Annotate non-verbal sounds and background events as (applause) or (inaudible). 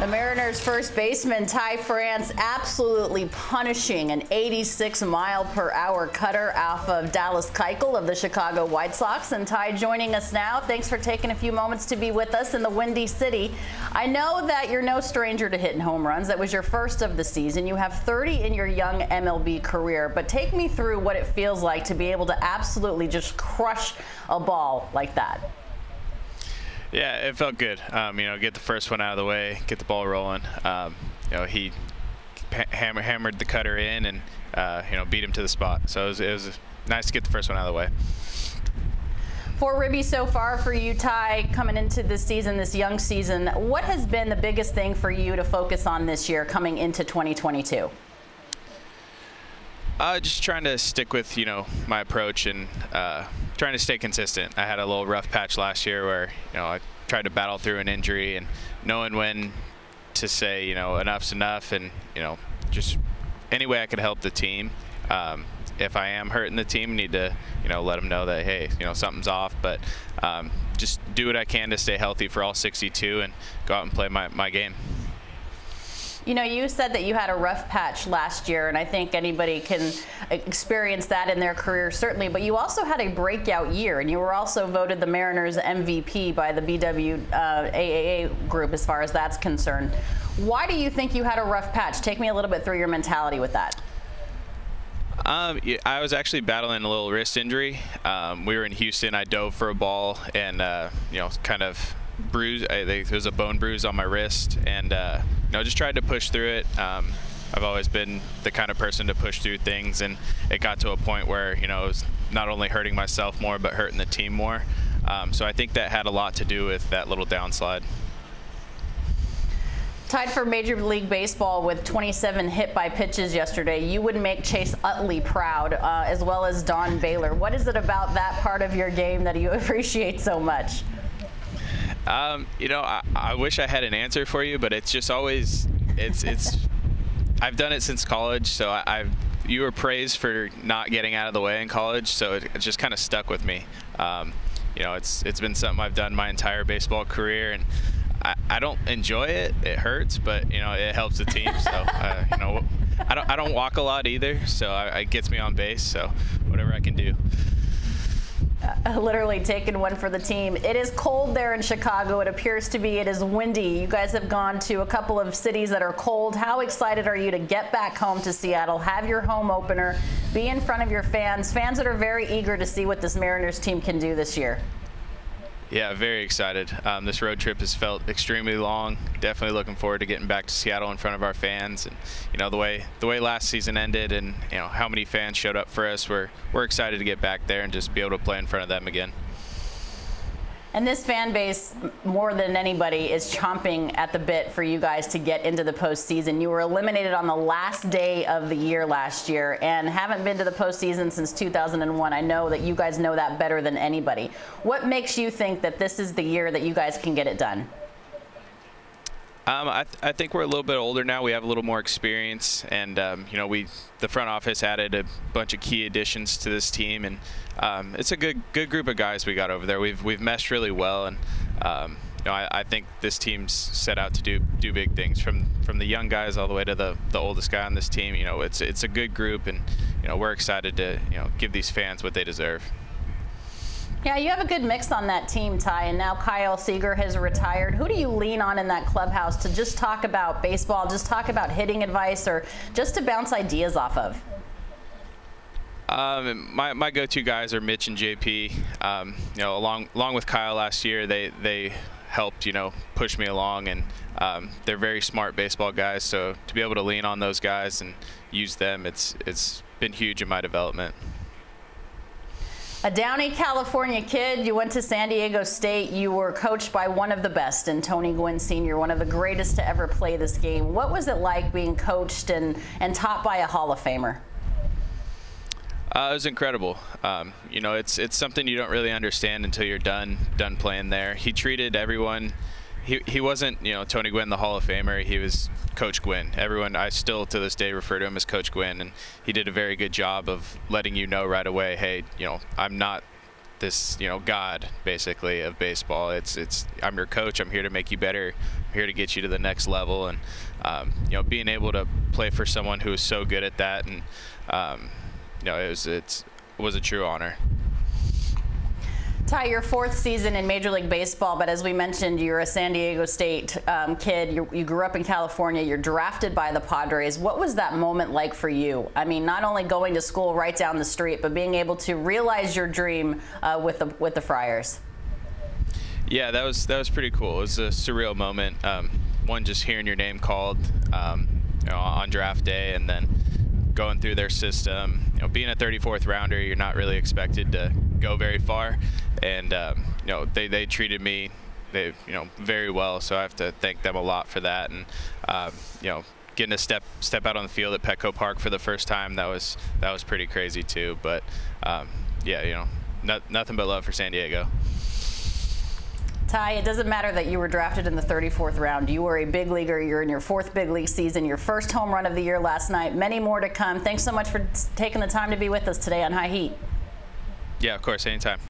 The Mariners' first baseman Ty France absolutely punishing an 86 mile per hour cutter off of Dallas Keuchel of the Chicago White Sox. And Ty joining us now. Thanks for taking a few moments to be with us in the Windy City. I know that you're no stranger to hitting home runs. That was your first of the season. You have 30 in your young MLB career. But take me through what it feels like to be able to absolutely just crush a ball like that. Yeah, it felt good. Um, you know, get the first one out of the way, get the ball rolling. Um, you know, he hammer, hammered the cutter in and uh, you know beat him to the spot. So it was, it was, nice to get the first one out of the way. For Ribby so far for you, Ty, coming into this season, this young season, what has been the biggest thing for you to focus on this year coming into 2022? Uh, just trying to stick with you know my approach and uh, trying to stay consistent. I had a little rough patch last year where you know I tried to battle through an injury and knowing when to say you know enough's enough and you know just any way I could help the team. Um, if I am hurting the team, need to you know let them know that hey you know something's off, but um, just do what I can to stay healthy for all 62 and go out and play my, my game. You know, you said that you had a rough patch last year, and I think anybody can experience that in their career, certainly. But you also had a breakout year, and you were also voted the Mariners MVP by the BWAA uh, group as far as that's concerned. Why do you think you had a rough patch? Take me a little bit through your mentality with that. Um, I was actually battling a little wrist injury. Um, we were in Houston. I dove for a ball and, uh, you know, kind of bruise. I, there was a bone bruise on my wrist, and uh, know, just tried to push through it. Um, I've always been the kind of person to push through things, and it got to a point where you know it was not only hurting myself more, but hurting the team more. Um, so I think that had a lot to do with that little downslide. Tied for Major League Baseball with 27 hit by pitches yesterday. You would make Chase Utley proud, uh, as well as Don Baylor. What is it about that part of your game that you (laughs) appreciate so much? Um, you know, I, I wish I had an answer for you, but it's just always, it's, it's, (laughs) I've done it since college, so I, I've, you were praised for not getting out of the way in college, so it, it just kind of stuck with me. Um, you know, it's it's been something I've done my entire baseball career, and I, I don't enjoy it. It hurts, but you know, it helps the team. So uh, you know, I don't I don't walk a lot either, so I, it gets me on base. So whatever I can do. (laughs) Literally taken one for the team. It is cold there in Chicago. It appears to be. It is windy. You guys have gone to a couple of cities that are cold. How excited are you to get back home to Seattle, have your home opener, be in front of your fans, fans that are very eager to see what this Mariners team can do this year? Yeah, very excited. Um, this road trip has felt extremely long. Definitely looking forward to getting back to Seattle in front of our fans. And you know the way the way last season ended, and you know how many fans showed up for us. We're we're excited to get back there and just be able to play in front of them again. And this fan base, more than anybody, is chomping at the bit for you guys to get into the postseason. You were eliminated on the last day of the year last year and haven't been to the postseason since 2001. I know that you guys know that better than anybody. What makes you think that this is the year that you guys can get it done? Um, I, th I, think we're a little bit older now. We have a little more experience, and um, you know, we the front office added a bunch of key additions to this team, and um, it's a good good group of guys we got over there. We've we've meshed really well, and um, you know, I, I, think this team's set out to do do big things from from the young guys all the way to the the oldest guy on this team. You know, it's it's a good group, and you know, we're excited to you know give these fans what they deserve. Yeah, you have a good mix on that team, Ty, and now Kyle Seager has retired. Who do you lean on in that clubhouse to just talk about baseball, just talk about hitting advice, or just to bounce ideas off of? Um, my, my go-to guys are Mitch and JP. Um, you know, along along with Kyle last year, they they helped you know push me along, and um, they're very smart baseball guys. So to be able to lean on those guys and use them, it's it's been huge in my development. A Downey, California kid, you went to San Diego State. You were coached by one of the best, and Tony Gwynn Sr., one of the greatest to ever play this game. What was it like being coached and, and taught by a Hall of Famer? Uh, it was incredible. Um, you know, it's it's something you don't really understand until you're done done playing there. He treated everyone he, he wasn't, you know, Tony Gwynn, the Hall of Famer. He was Coach Gwynn. Everyone, I still to this day refer to him as Coach Gwynn, and he did a very good job of letting you know right away, hey, you know, I'm not this, you know, God basically of baseball. It's it's I'm your coach. I'm here to make you better I'm here to get you to the next level. And um, you know, being able to play for someone who is so good at that, and um, you know, it was it's it was a true honor. Ty, your fourth season in Major League Baseball, but as we mentioned, you're a San Diego State um, kid. you you grew up in California. You're drafted by the Padres. What was that moment like for you? I mean, not only going to school right down the street, but being able to realize your dream uh, with the with the Friars. Yeah, that was that was pretty cool. It was a surreal moment. Um, one, just hearing your name called um, you know, on draft day, and then going through their system. You know, being a 34th rounder, you're not really expected to go very far, and um, you know they, they treated me they you know very well. So I have to thank them a lot for that, and um, you know getting to step step out on the field at Petco Park for the first time that was that was pretty crazy too. But um, yeah, you know, not, nothing but love for San Diego. Ty, it doesn't matter that you were drafted in the 34th round. You were a big leaguer. You're in your fourth big league season, your first home run of the year last night. Many more to come. Thanks so much for taking the time to be with us today on High Heat. Yeah, of course, anytime.